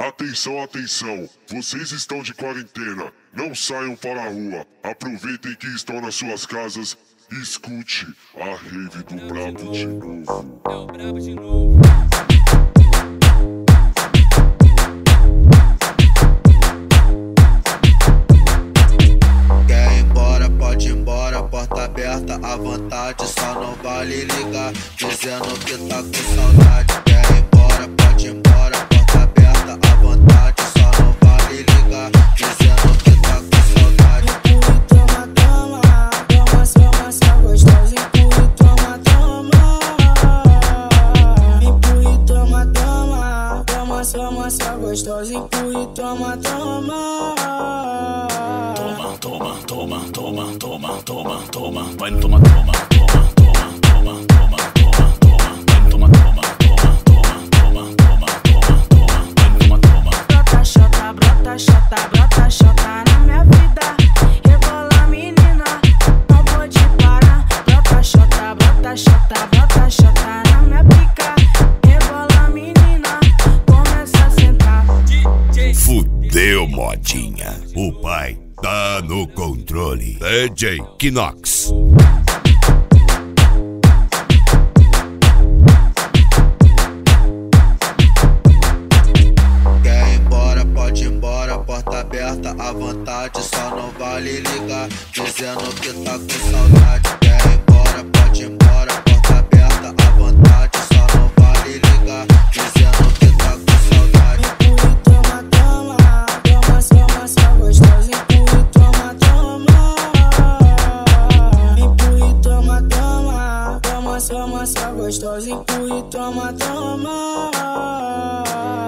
Atenção, atenção! Vocês estão de quarentena. Não saiam para a rua. Aproveitem que estão nas suas casas e escute a rave do Brabo de novo. É o brabo de novo. Quer ir embora, pode ir embora, porta aberta à vontade, só não vale ligar, dizendo que tá com saudade. Quer ir embora, Só zico e toma, toma. Toma, toma, toma, toma, toma, toma, toma. Vai no toma, toma, toma, toma, toma, toma, toma, toma. Vai no toma, toma, toma, toma, toma, toma, toma, toma. Vai no toma, toma. Brota, xota, na minha vida. Fudeu, modinha. O pai tá no controle. DJ Kinox. Quer ir embora, pode ir embora, porta aberta à vontade, só não vale ligar, dizendo que tá com saudade. Toma, toma, toma, só gostoso. Empurre, toma, toma.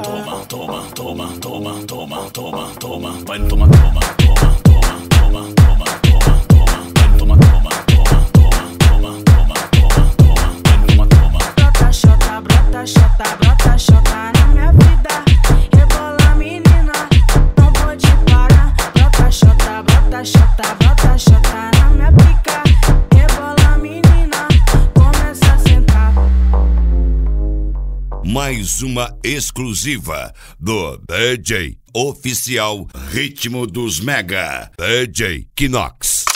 Toma, toma, toma, toma, toma, toma, toma, vai toma, toma, toma, toma, toma, toma, toma, toma, vai toma, toma, toma, toma, toma, toma, toma, toma, vai toma, toma. Brota, xota, brota, xota, brota, xota na minha vida. Rebola, menina, não pode parar. Brota, xota, brota, xota, brota, xota na minha pica. Mais uma exclusiva do DJ Oficial Ritmo dos Mega. DJ Kinox.